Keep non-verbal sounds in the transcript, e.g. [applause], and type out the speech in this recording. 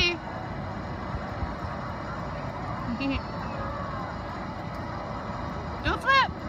ready. [laughs] Don't flip.